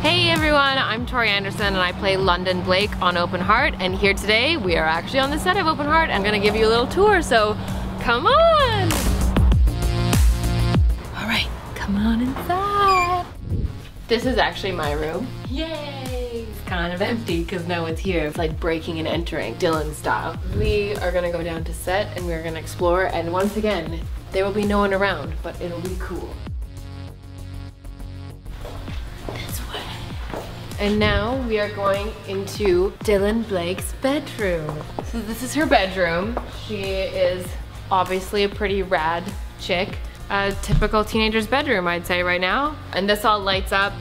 Hey everyone, I'm Tori Anderson and I play Jordan Blake on Open Heart and here today we are actually on the set of Open Heart. I'm gonna give you a little tour, so come on! All right, come on inside. This is actually my room. Yay! It's kind of empty because no one's here. It's like breaking and entering, Dylan style. We are gonna go down to set and we're gonna explore and once again, there will be no one around, but it'll be cool. And now we are going into Dylan Blake's bedroom. So this is her bedroom. She is obviously a pretty rad chick. A typical teenager's bedroom, I'd say right now. And this all lights up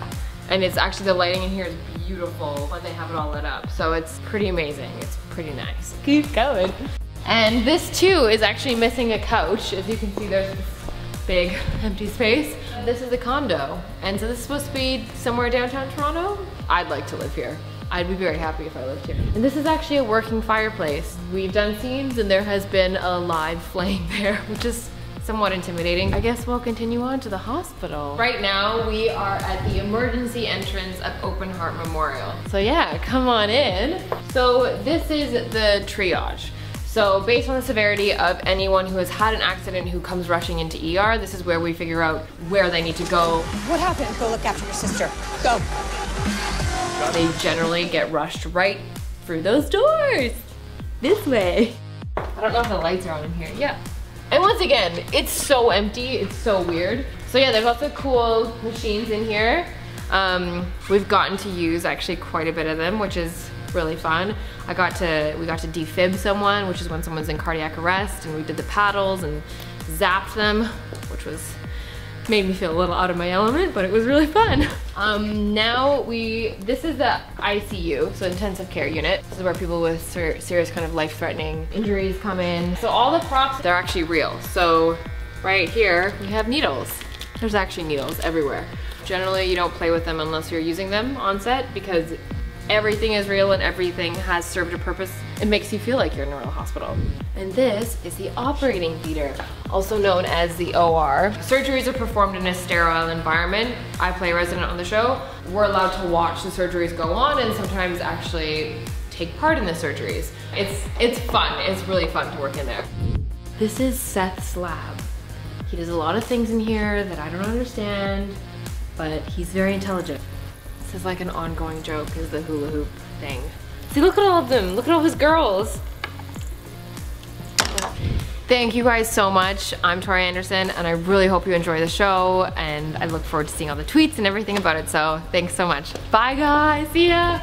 and it's actually, the lighting in here is beautiful when they have it all lit up. So it's pretty amazing. It's pretty nice. Keep going. And this too is actually missing a couch. As you can see, there's big empty space. This is a condo. And so this is supposed to be somewhere downtown Toronto. I'd like to live here. I'd be very happy if I lived here. And this is actually a working fireplace. We've done scenes and there has been a live flame there, which is somewhat intimidating. I guess we'll continue on to the hospital. Right now, we are at the emergency entrance of Open Heart Memorial. So yeah, come on in. So this is the triage. So based on the severity of anyone who has had an accident who comes rushing into ER, this is where we figure out where they need to go. What happened? Go look after your sister. Go. They generally get rushed right through those doors. This way. I don't know if the lights are on in here. Yeah. And once again, it's so empty, it's so weird. So yeah, there's lots of cool machines in here. Um, we've gotten to use actually quite a bit of them, which is really fun. I got to, we got to defib someone, which is when someone's in cardiac arrest, and we did the paddles and zapped them, which was, made me feel a little out of my element, but it was really fun. Um, now we, this is the ICU, so intensive care unit. This is where people with ser serious kind of life-threatening injuries come in. So all the props, they're actually real. So right here, we have needles. There's actually needles everywhere. Generally, you don't play with them unless you're using them on set because everything is real and everything has served a purpose. It makes you feel like you're in a real hospital. And this is the operating theater, also known as the OR. Surgeries are performed in a sterile environment. I play resident on the show. We're allowed to watch the surgeries go on and sometimes actually take part in the surgeries. It's, it's fun, it's really fun to work in there. This is Seth's lab. He does a lot of things in here that I don't understand, but he's very intelligent. This is like an ongoing joke is the hula hoop thing. See, look at all of them. Look at all his girls. Thank you guys so much. I'm Tori Anderson and I really hope you enjoy the show and I look forward to seeing all the tweets and everything about it. So thanks so much. Bye guys, see ya.